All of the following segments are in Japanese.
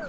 you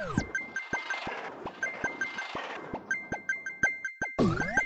you